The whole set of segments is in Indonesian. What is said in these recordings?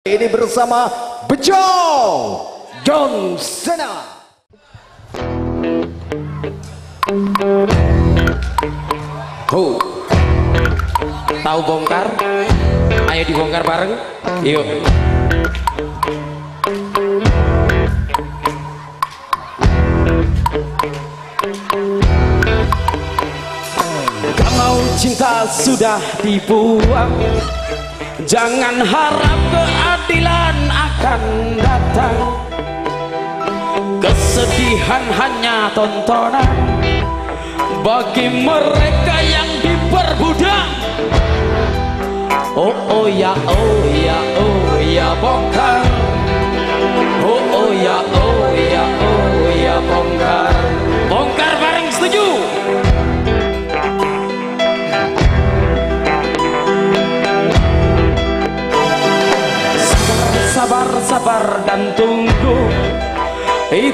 Ini bersama Bejo John Cena. Ho. Tahu bongkar? Ayo dibongkar bareng. Yuk. Cinta sudah dibuang Jangan harap keadilan akan datang. Kesedihan hanya tontonan Bagi mereka yang diperbudak. Oh oh ya oh ya oh ya bongkar. Oh oh ya oh ya oh ya bongkar. Bongkar bareng setuju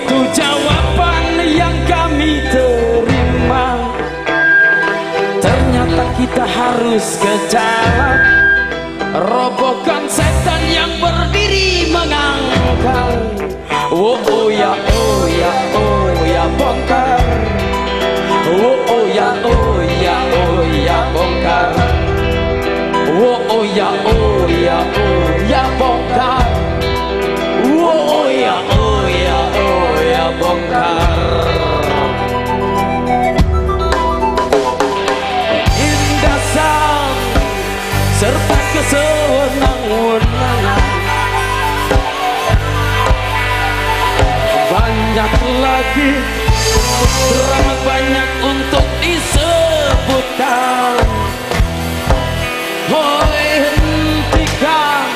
Itu jawaban yang kami terima. Ternyata kita harus ke jalan setan yang berdiri mengangkal. Oh oh ya oh ya oh ya bongkar. Oh oh ya oh ya oh ya bongkar. Oh oh ya oh teramat banyak untuk disebutkan Hoi hentikan.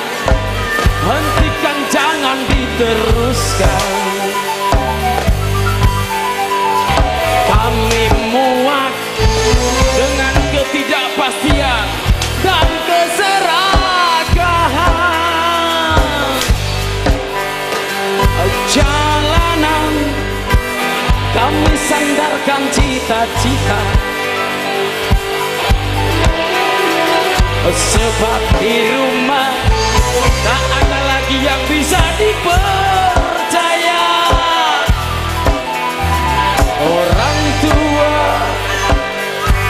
Hentikan jangan diteruskan cita-cita Sebab di rumah Tak ada lagi yang bisa dipercaya. Orang tua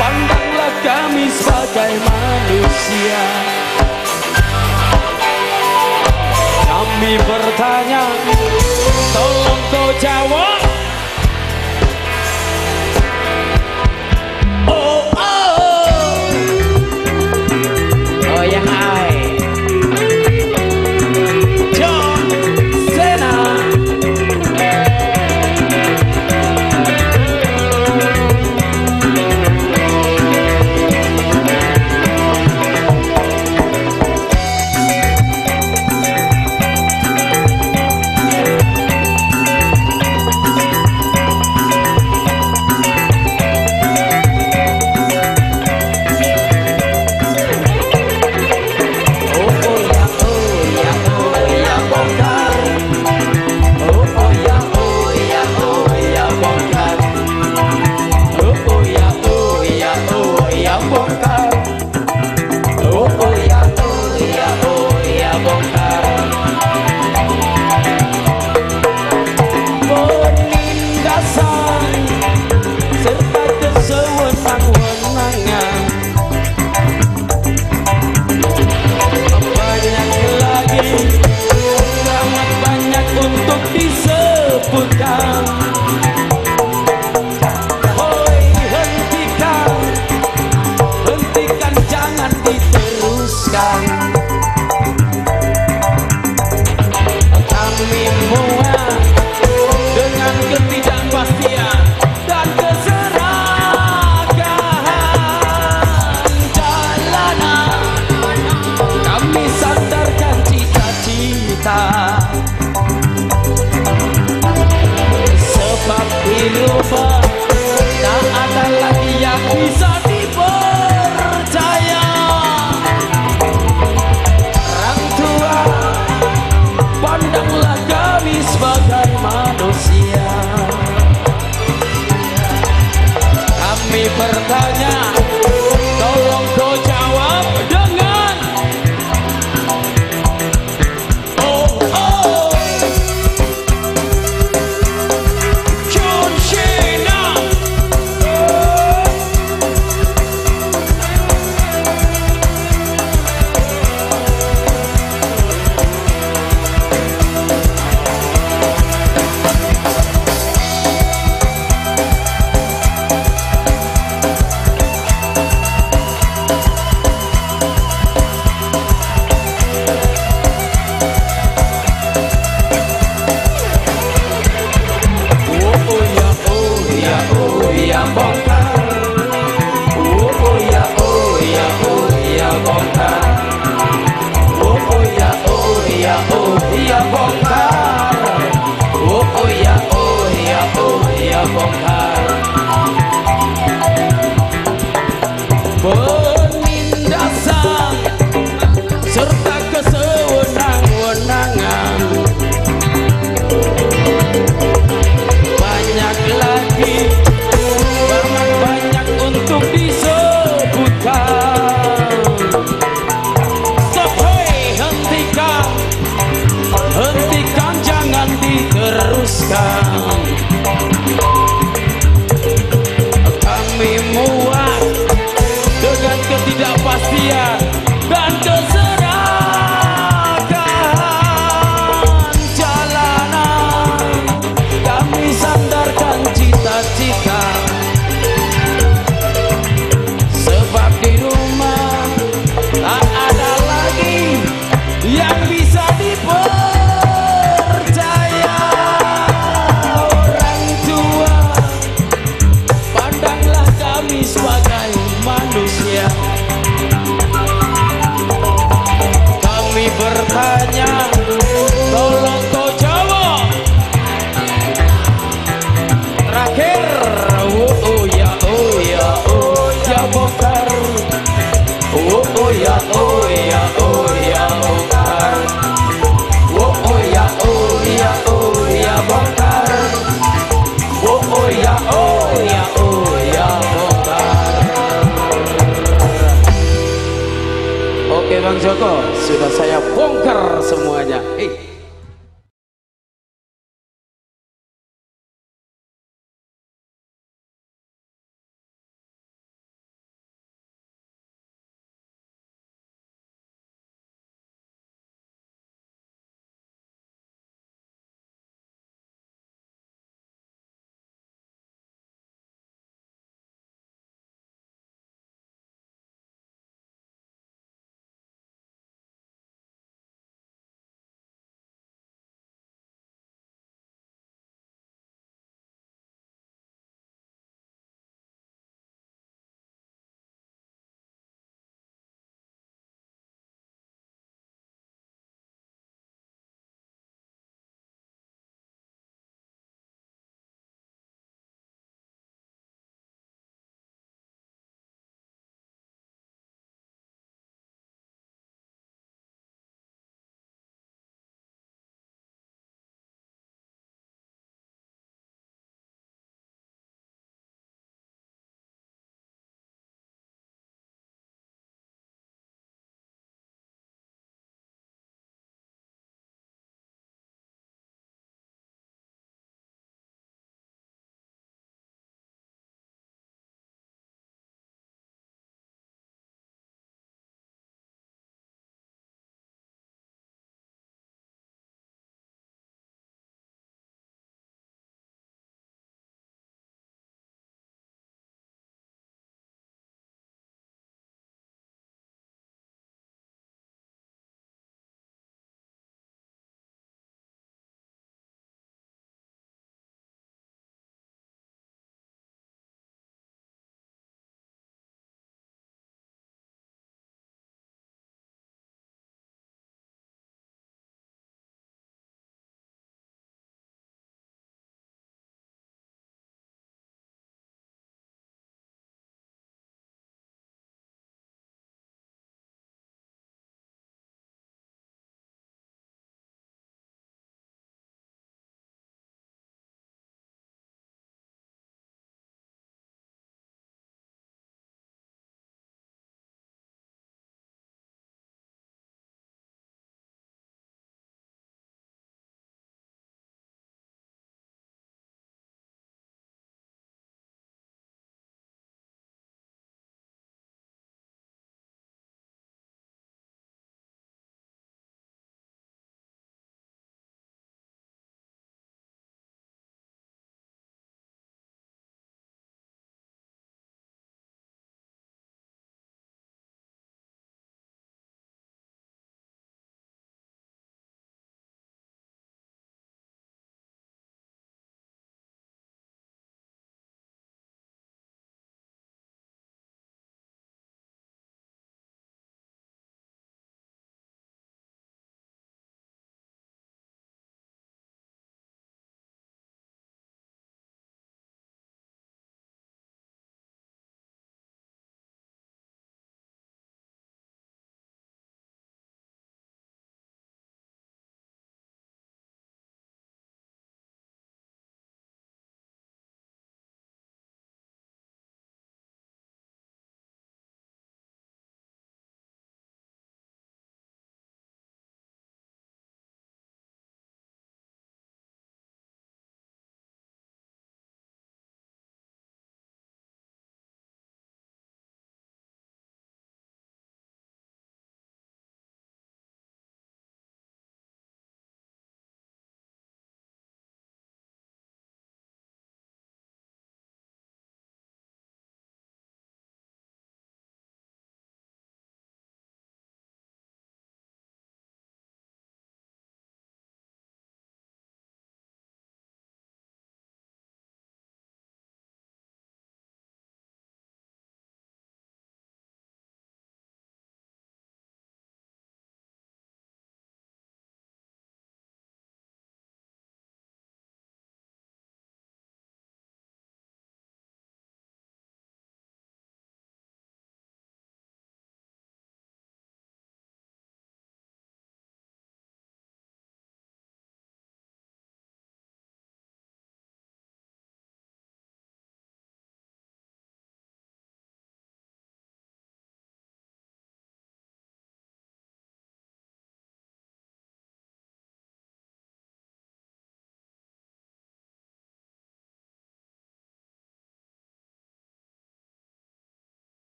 Pandanglah kami sebagai manusia. Kami bertanya Gracias.